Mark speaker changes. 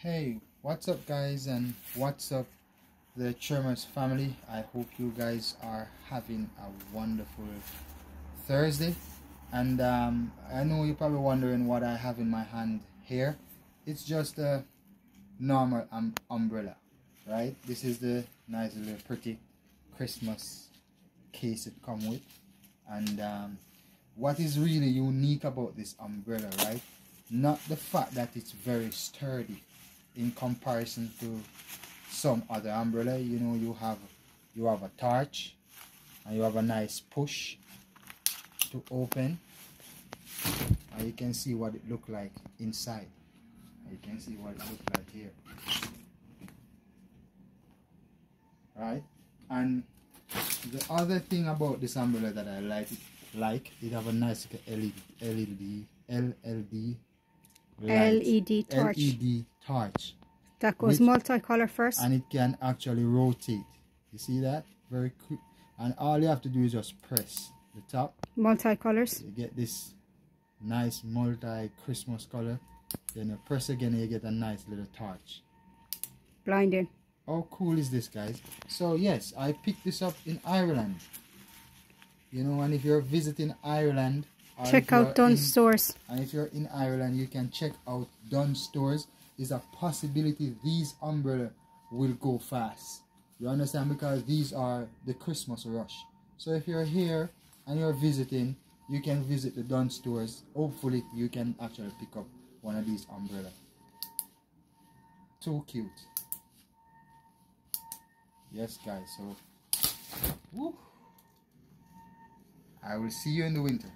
Speaker 1: Hey, what's up guys and what's up the Tremors family. I hope you guys are having a wonderful Thursday. And um, I know you're probably wondering what I have in my hand here. It's just a normal um, umbrella, right? This is the nice little pretty Christmas case it come with. And um, what is really unique about this umbrella, right? Not the fact that it's very sturdy in comparison to some other umbrella you know you have you have a torch and you have a nice push to open. And you can see what it look like inside. You can see what it look like here. Right? And the other thing about this umbrella that I like like it have a nice LED LED LLD
Speaker 2: LED torch.
Speaker 1: LED torch.
Speaker 2: That goes multicolor first.
Speaker 1: And it can actually rotate. You see that? Very quick. And all you have to do is just press the top.
Speaker 2: Multicolors.
Speaker 1: You get this nice multi Christmas color. Then you press again and you get a nice little torch.
Speaker 2: Blinding.
Speaker 1: How cool is this guys? So yes, I picked this up in Ireland. You know, and if you're visiting Ireland,
Speaker 2: check out Dunnes stores.
Speaker 1: And if you're in Ireland, you can check out Dunnes stores. Is a possibility these umbrella will go fast. You understand? Because these are the Christmas rush. So if you're here and you're visiting, you can visit the Dunnes stores. Hopefully, you can actually pick up one of these umbrella. Too cute. Yes, guys. So. I will see you in the winter.